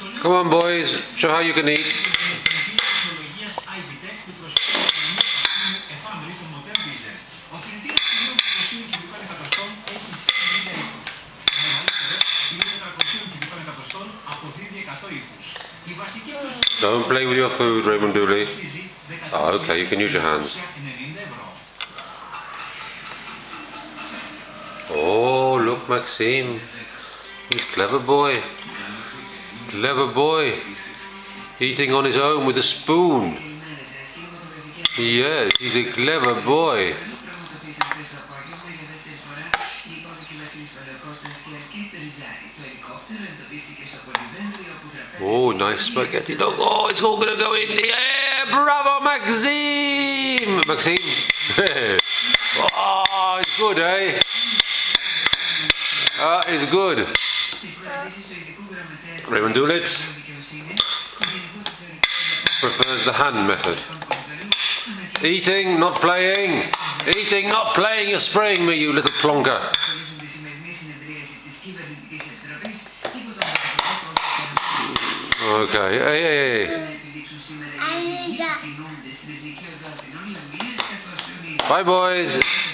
Come on, boys. Show how you can eat. Don't play with your food, Raymond Dooley. Oh, okay, you can use your hands. Oh, look, Maxime. He's clever boy. Clever boy. Eating on his own with a spoon. Yes, he's a clever boy. Oh, nice spaghetti dog. Oh, it's all going to go in the air. Bravo, Maxime. Maxime. oh, it's good, eh? Ah, it's good. Raymond Doolitz prefers the hand method. Eating, not playing. Eating, not playing. You're spraying me, you little plonker. Okay. Hey, hey, hey. Bye, boys.